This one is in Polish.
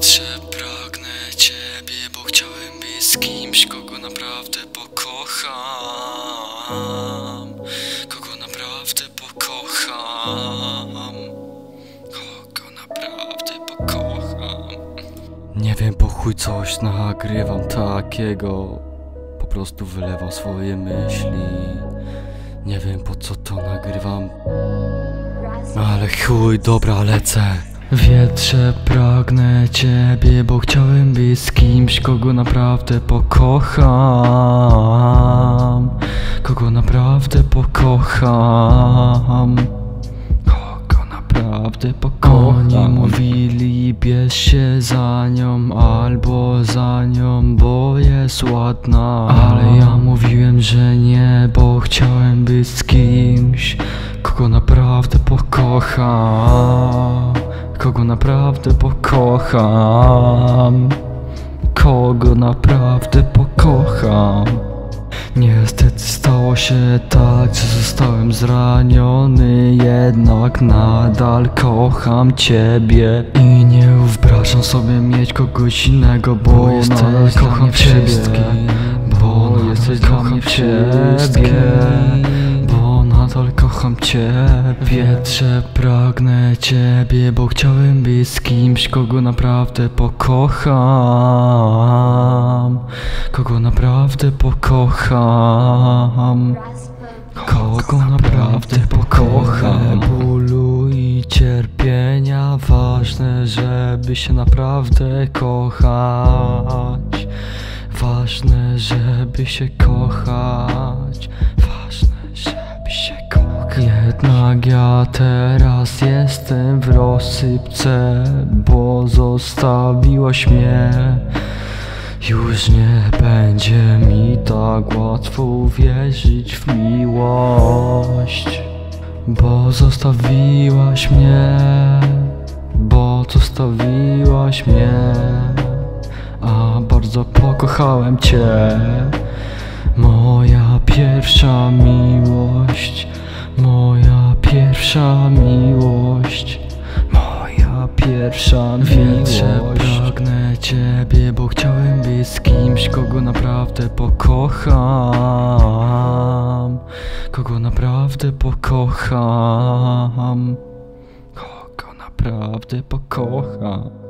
Wietrze pragnę ciebie, bo chciałem być z kimś, kogo naprawdę pokocham. Kogo naprawdę pokocham. Kogo naprawdę pokocham. Nie wiem, po chuj coś nagrywam takiego. Po prostu wylewam swoje myśli. Nie wiem po co to nagrywam. Ale chuj, dobra, lecę. Wietrze, pragnę ciebie, bo chciałem być z kimś, kogo naprawdę pokocham. Kogo naprawdę pokocham. Kogo naprawdę pokocham. Oni mówili, bierz się za nią albo za nią, bo jest ładna. Ale ja mówiłem, że nie, bo chciałem być z kimś, kogo naprawdę pokocham. Kogo naprawdę pokocham. Kogo naprawdę pokocham. Niestety stało się tak, że zostałem zraniony Jednak nadal kocham ciebie I nie wyobrażam sobie mieć kogoś innego Bo, Bo jesteś nadal kocham ciebie. Bo jesteś kocham ciebie. Nadal kocham ciebie Wietrze pragnę ciebie Bo chciałem być z kimś, kogo naprawdę pokocham. Kogo naprawdę pokocham. Kogo naprawdę pokocham. Bólu i cierpienia Ważne, żeby się naprawdę kochać. Ważne, żeby się kochać Jednak ja teraz jestem w rozsypce Bo zostawiłaś mnie. Już nie będzie mi tak łatwo uwierzyć w miłość Bo zostawiłaś mnie Bo zostawiłaś mnie. A bardzo pokochałem Cię Moja pierwsza miłość Moja pierwsza miłość. Moja pierwsza miłość. Pragnę ciebie, bo chciałem być z kimś, kogo naprawdę pokocham. Kogo naprawdę pokocham. Kogo naprawdę pokocham